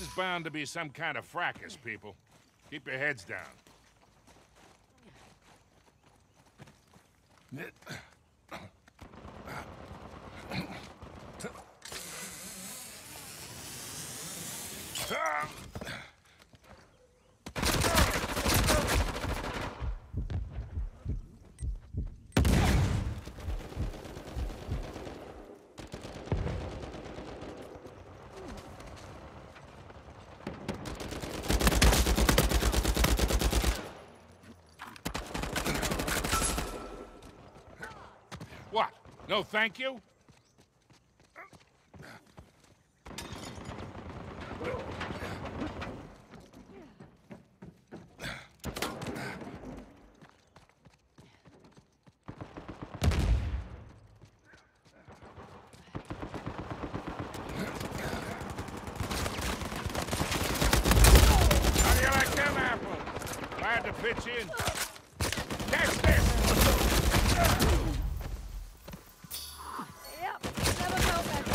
This is bound to be some kind of fracas, people. Keep your heads down. What? Ah! No thank you? How do you like them apples? Glad to pitch in. Catch this! Yep, never go back.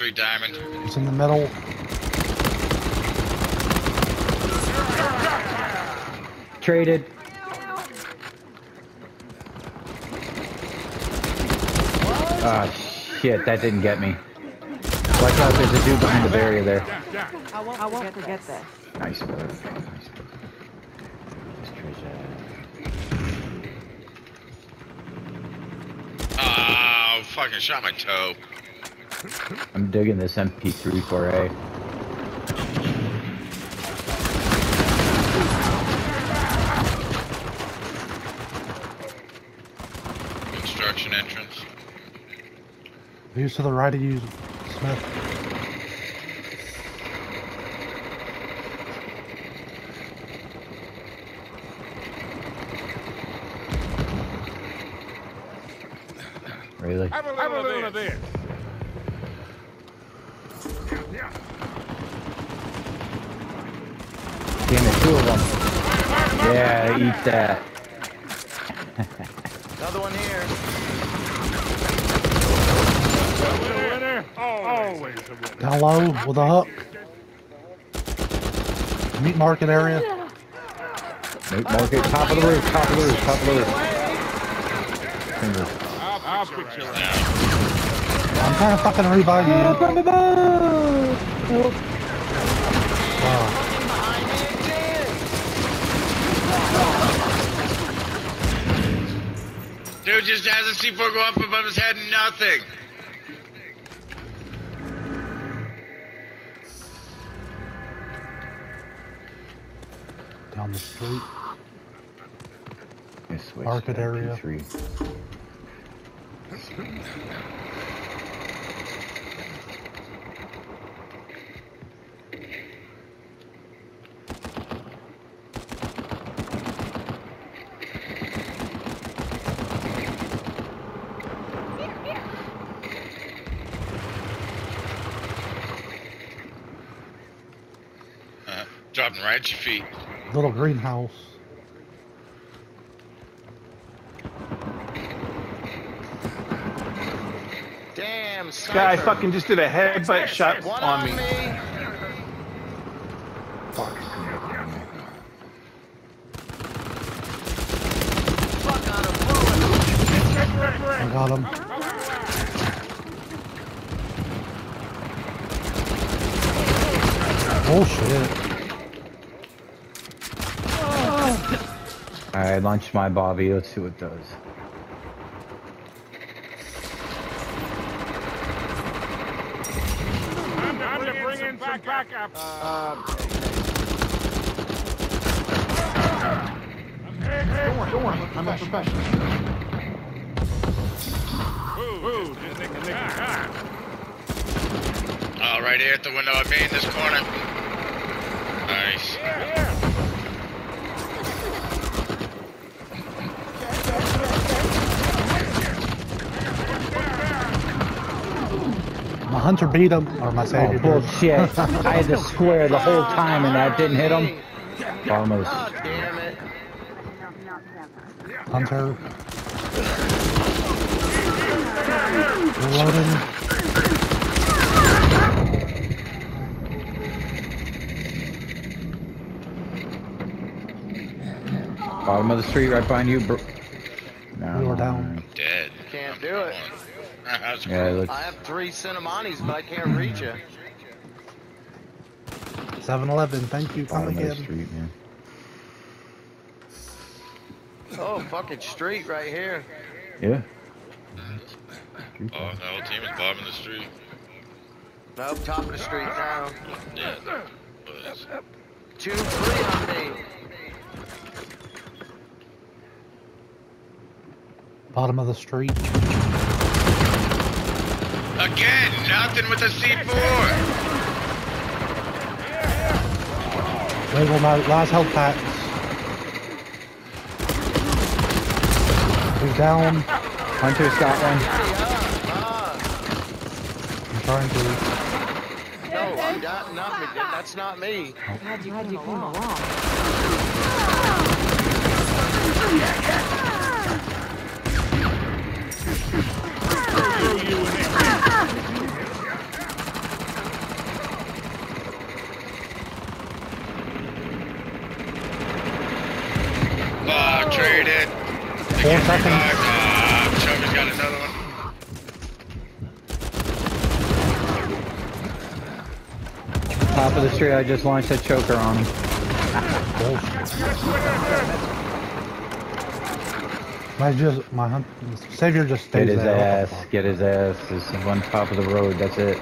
Three diamond. It's in the middle. Traded. Ah, shit, that didn't get me. Watch out, there's a dude behind the barrier there. I won't, I won't forget this. Nice, brother. Nice, brother. This treasure. Oh, fucking shot my toe. I'm digging this MP3 for A. Construction entrance. Views to the right of you, Smith. Really? Have a little, Have a little of this. Damn it, two of them. Yeah, eat that. Another one here. Winner, always a winner. Down low with a hook. Meat market area. Meat market, top of the roof, top of the roof, top of the roof. Finger. I'll, I'll put you Yeah. I'm trying to fucking revive you. Ah, wow. Dude just has a C4 go up above his head and nothing. Down the street. Market area. MP3. Dropping right at your feet. Little greenhouse. Damn, This guy fucking just did a headbutt shot One on me. Fuck. Fuck out of bullet. I got him. Oh shit. I launched my Bobby. Let's see what it does. I'm, I'm to bring in some backup. Don't worry, I'm a professional. Ooh, ooh, just nick, nick, ah, Oh, right here at the window of me in this corner. Nice. My hunter beat him, or my Oh, savior did. bullshit. I had to square the whole time and that didn't hit him. Almost. Oh, damn it. Hunter. Reloading. Bottom of the street, right behind you, bro. No. We were down. Dead. Can't do it. That's Yeah, it looks. I have three Cinemanis, but I can't reach you. 7-Eleven, thank you, come Bottom of the again. street, man. Oh, fucking street right here. Yeah. Oh, the whole team is bottom of the street. Nope, top of the street now. Yeah. But Two, three on me. Bottom of the street. Again, nothing with the C4. Label my last health packs. He's down. Hunter's got one. Ah, I'm trying to. no, I'm not, not me. That's not me. How'd you, how'd you came along? Throw you in there. Oh, traded. Four seconds. Ah, Choker's got another one. Top of the street, I just launched a choker on him. My just my hunt savior just Get his there. ass. Get his ass. This is one top of the road. That's it.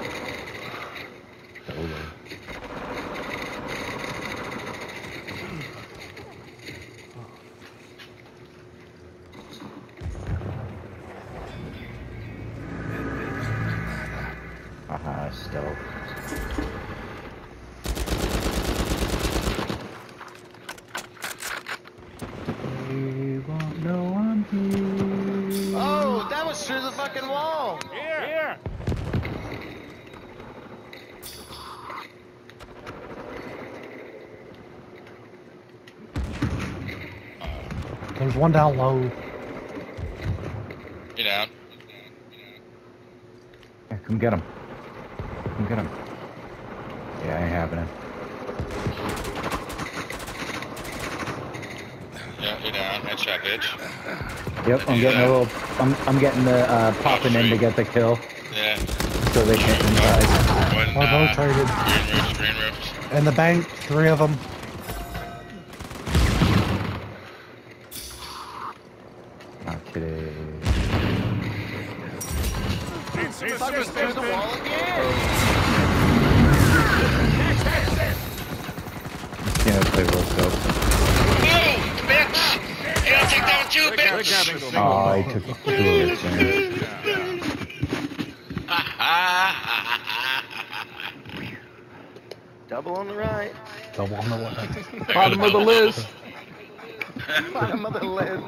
Aha, stealth. They won't know I'm here. Oh, that was through the fucking wall. Here. Here. There's one down low. You down? Yeah, come get him. Come get him. Yeah, I ain't happening. Yeah, you're down. Headshot, bitch. Yep, I'm getting a little. I'm I'm getting the uh, popping in to get the kill, Yeah. so they can't inside. One, Oh, uh, both traded. Green roofs, green roofs. In the bank, three of them. Not kidding. It's his I was through the wall again. Yeah, play real stealth. Boom, bitch! Yeah, I'll take that one too, They're bitch! Oh, I took two of it, man. Double on the right. Double on the left. Bottom of the list. Bottom of the list.